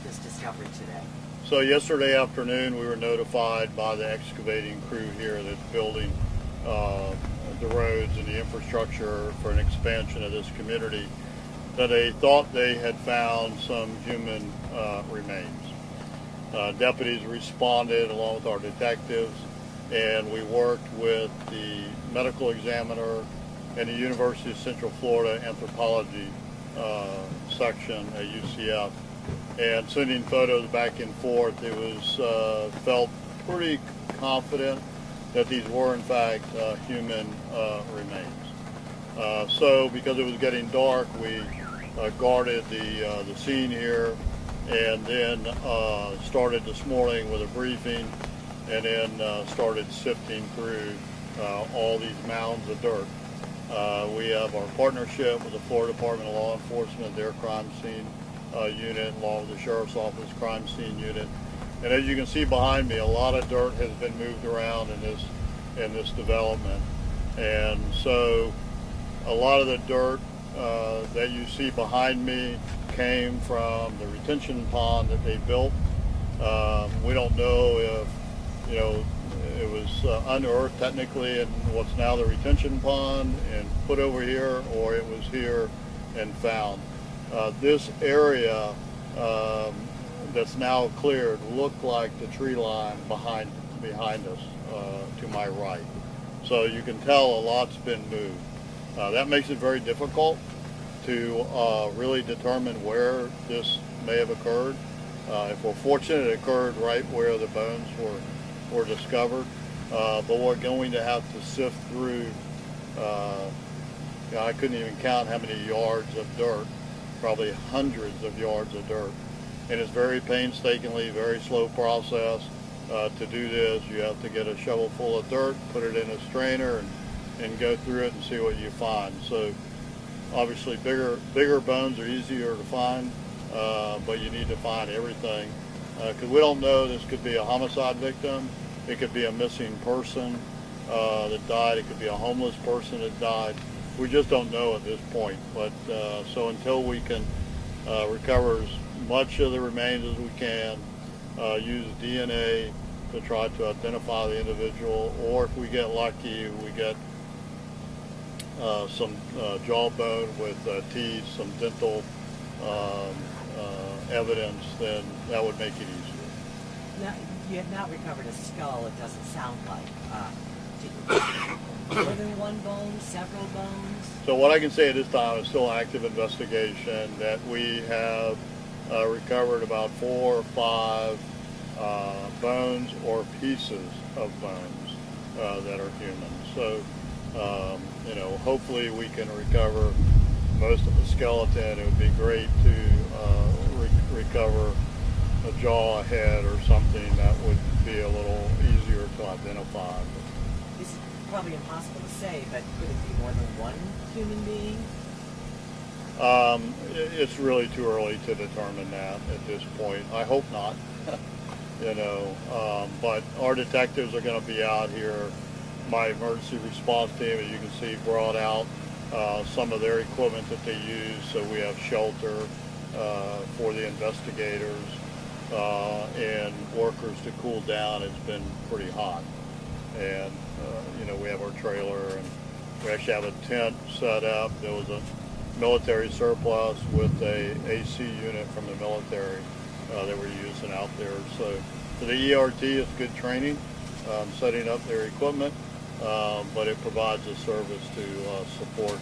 this discovery today? So yesterday afternoon, we were notified by the excavating crew here that's building uh, the roads and the infrastructure for an expansion of this community that they thought they had found some human uh, remains. Uh, deputies responded along with our detectives, and we worked with the medical examiner and the University of Central Florida anthropology uh, section at UCF, and sending photos back and forth. It was uh, felt pretty confident that these were in fact uh, human uh, remains. Uh, so, because it was getting dark, we uh, guarded the uh, the scene here, and then started this morning with a briefing, and then started sifting through all these mounds of dirt. We have our partnership with the Florida Department of Law Enforcement, their crime scene unit, along with the Sheriff's Office crime scene unit. And as you can see behind me, a lot of dirt has been moved around in this in this development, and so a lot of the dirt uh, that you see behind me came from the retention pond that they built. Um, we don't know if, you know, it was uh, unearthed technically in what's now the retention pond and put over here, or it was here and found. Uh, this area um, that's now cleared looked like the tree line behind behind us uh, to my right. So you can tell a lot's been moved. Uh, that makes it very difficult to uh, really determine where this may have occurred. Uh, if we're fortunate, it occurred right where the bones were, were discovered. Uh, but we're going to have to sift through, you know, I couldn't even count how many yards of dirt, probably hundreds of yards of dirt. And it's very painstakingly, very slow process. Uh, to do this, you have to get a shovel full of dirt, put it in a strainer, and and go through it and see what you find. So obviously bigger bigger bones are easier to find, uh, but you need to find everything because uh, we don't know. This could be a homicide victim. It could be a missing person uh, that died. It could be a homeless person that died. We just don't know at this point. But uh, so until we can uh, recover as much of the remains as we can, uh, use DNA to try to identify the individual, or if we get lucky, we get uh, some uh, jawbone with uh, teeth, some dental um, evidence, then that would make it easier. Now, you have not recovered a skull, it doesn't sound like. More than one bone, several bones? So what I can say at this time is still active investigation that we have uh, recovered about four or five uh, bones or pieces of bones uh, that are human. So um, you know, hopefully we can recover most of the skeleton. It would be great to uh, re recover a jaw, a head, or something that would be a little easier to identify. It's probably impossible to say, but could it be more than one human being? Um, it's really too early to determine that at this point. I hope not. you know, um, but our detectives are going to be out here my emergency response team, as you can see, brought out uh, some of their equipment that they use. So we have shelter uh, for the investigators uh, and workers to cool down. It's been pretty hot. And, uh, you know, we have our trailer and we actually have a tent set up. There was a military surplus with a AC unit from the military uh, that we're using out there. So for the ERT, it's good training, um, setting up their equipment. Um, but it provides a service to uh, support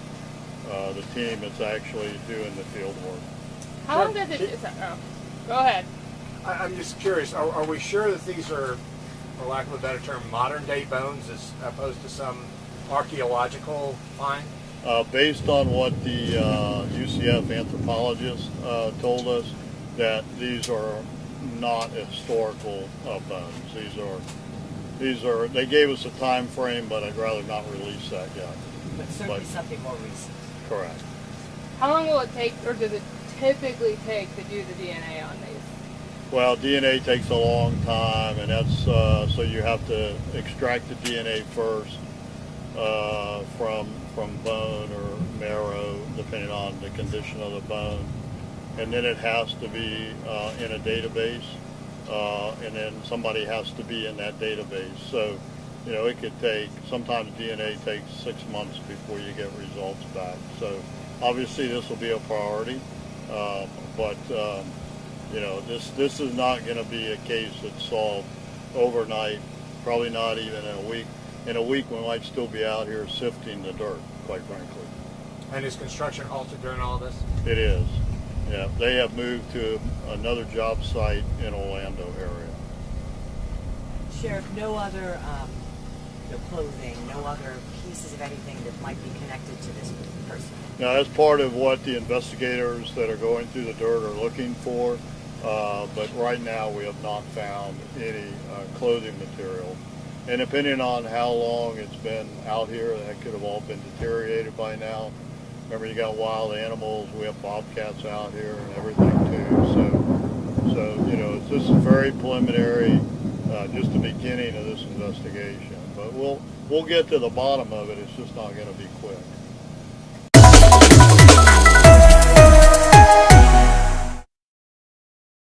uh, the team that's actually doing the field work. How long does it? Is that, oh, go ahead. I, am just curious. Are, are, we sure that these are, for lack of a better term, modern day bones as opposed to some archaeological find? Uh, based on what the UCF uh, anthropologist uh, told us, that these are not historical uh, bones. These are these are, they gave us a time frame, but I'd rather not release that yet. But certainly but, something more recent. Correct. How long will it take, or does it typically take to do the DNA on these? Well, DNA takes a long time, and that's uh, so you have to extract the DNA first uh, from from bone or marrow, depending on the condition of the bone. and then it has to be uh, in a database, uh, and then somebody has to be in that database. So, you know, it could take, sometimes DNA takes six months before you get results back. So obviously this will be a priority, um, but, um, you know, this, this is not going to be a case that's solved overnight, probably not even in a week. In a week, we might still be out here sifting the dirt, quite frankly. And is construction halted during all this? It is. Yeah, they have moved to another job site in Orlando area. Sheriff, no other um, no clothing, no other pieces of anything that might be connected to this person. Now, that's part of what the investigators that are going through the dirt are looking for. Uh, but right now, we have not found any uh, clothing material. And depending on how long it's been out here, that could have all been deteriorated by now. Remember, you got wild animals. We have bobcats out here and everything too. So, so you know, this is very preliminary, uh, just the beginning of this investigation. But we'll we'll get to the bottom of it. It's just not going to be quick.